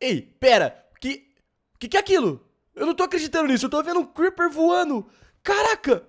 Ei, pera, que... Que que é aquilo? Eu não tô acreditando nisso, eu tô vendo um Creeper voando. Caraca!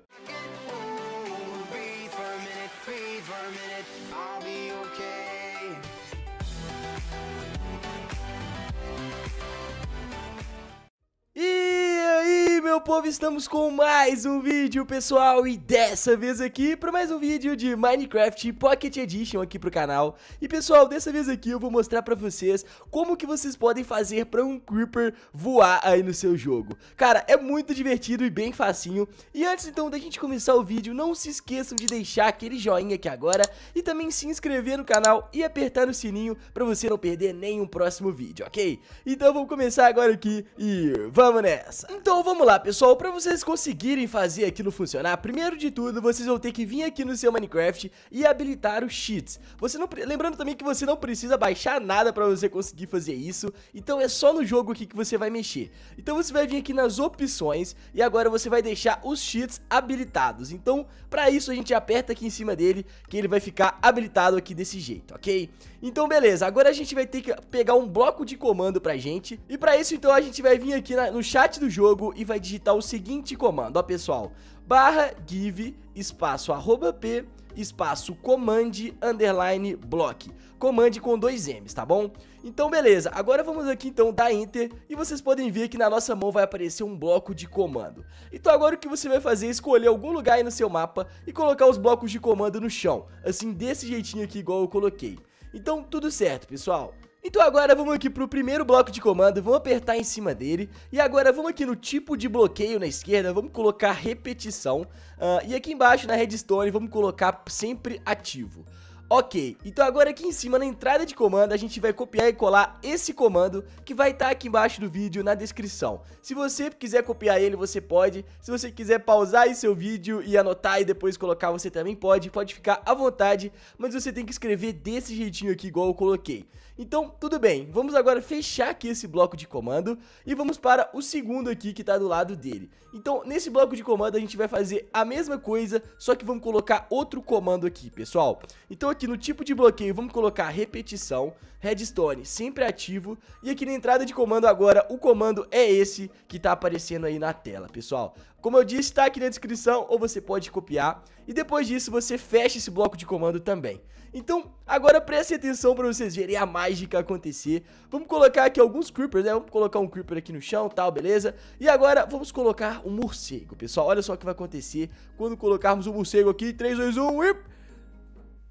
Povo, estamos com mais um vídeo, pessoal, e dessa vez aqui para mais um vídeo de Minecraft Pocket Edition aqui pro canal. E pessoal, dessa vez aqui eu vou mostrar pra vocês como que vocês podem fazer pra um Creeper voar aí no seu jogo. Cara, é muito divertido e bem facinho. E antes então da gente começar o vídeo, não se esqueçam de deixar aquele joinha aqui agora e também se inscrever no canal e apertar no sininho pra você não perder nenhum próximo vídeo, ok? Então vamos começar agora aqui e vamos nessa. Então vamos lá, pessoal, para vocês conseguirem fazer aquilo funcionar, primeiro de tudo, vocês vão ter que vir aqui no seu Minecraft e habilitar os cheats. Você não, lembrando também que você não precisa baixar nada para você conseguir fazer isso, então é só no jogo aqui que você vai mexer. Então você vai vir aqui nas opções e agora você vai deixar os cheats habilitados. Então, para isso a gente aperta aqui em cima dele, que ele vai ficar habilitado aqui desse jeito, ok? Então beleza, agora a gente vai ter que pegar um bloco de comando pra gente E pra isso então a gente vai vir aqui na, no chat do jogo e vai digitar o seguinte comando Ó pessoal, barra give espaço arroba p espaço command underline block. Command com dois M's, tá bom? Então beleza, agora vamos aqui então dar Enter e vocês podem ver que na nossa mão vai aparecer um bloco de comando. Então agora o que você vai fazer é escolher algum lugar aí no seu mapa e colocar os blocos de comando no chão. Assim, desse jeitinho aqui igual eu coloquei. Então, tudo certo, pessoal. Então agora vamos aqui para o primeiro bloco de comando, vamos apertar em cima dele. E agora vamos aqui no tipo de bloqueio na esquerda, vamos colocar repetição. Uh, E aqui embaixo na redstone vamos colocar sempre ativo Ok, então agora aqui em cima na entrada de comando a gente vai copiar e colar esse comando que vai estar tá aqui embaixo do vídeo na descrição. Se você quiser copiar ele, você pode. Se você quiser pausar aí seu vídeo e anotar e depois colocar, você também pode. Pode ficar à vontade, mas você tem que escrever desse jeitinho aqui igual eu coloquei. Então, tudo bem, vamos agora fechar aqui esse bloco de comando e vamos para o segundo aqui que está do lado dele. Então, nesse bloco de comando a gente vai fazer a mesma coisa, só que vamos colocar outro comando aqui, pessoal. Então aqui no tipo de bloqueio vamos colocar repetição, redstone sempre ativo e aqui na entrada de comando agora o comando é esse que está aparecendo aí na tela, pessoal. Como eu disse, está aqui na descrição ou você pode copiar e depois disso você fecha esse bloco de comando também. Então, agora preste atenção para vocês verem a mágica acontecer. Vamos colocar aqui alguns creepers, né? Vamos colocar um creeper aqui no chão, tal, beleza? E agora vamos colocar um morcego, pessoal. Olha só o que vai acontecer quando colocarmos um morcego aqui. 3, 2, 1 e...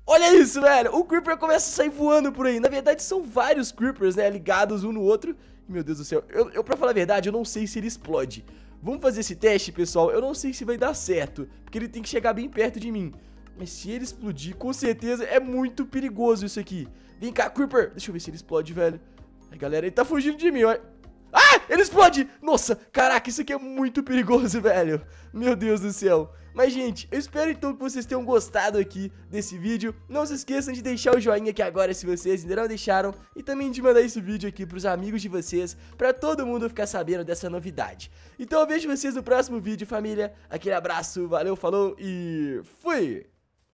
Olha isso, velho. O creeper começa a sair voando por aí. Na verdade, são vários creepers, né? Ligados um no outro. Meu Deus do céu. Eu, eu pra falar a verdade, eu não sei se ele explode. Vamos fazer esse teste, pessoal? Eu não sei se vai dar certo. Porque ele tem que chegar bem perto de mim. Mas se ele explodir, com certeza é muito perigoso isso aqui. Vem cá, Creeper. Deixa eu ver se ele explode, velho. Aí, galera, ele tá fugindo de mim, olha. Ah, ele explode! Nossa, caraca, isso aqui é muito perigoso, velho. Meu Deus do céu. Mas, gente, eu espero então que vocês tenham gostado aqui desse vídeo. Não se esqueçam de deixar o joinha aqui agora se vocês ainda não deixaram. E também de mandar esse vídeo aqui pros amigos de vocês, pra todo mundo ficar sabendo dessa novidade. Então eu vejo vocês no próximo vídeo, família. Aquele abraço, valeu, falou e fui!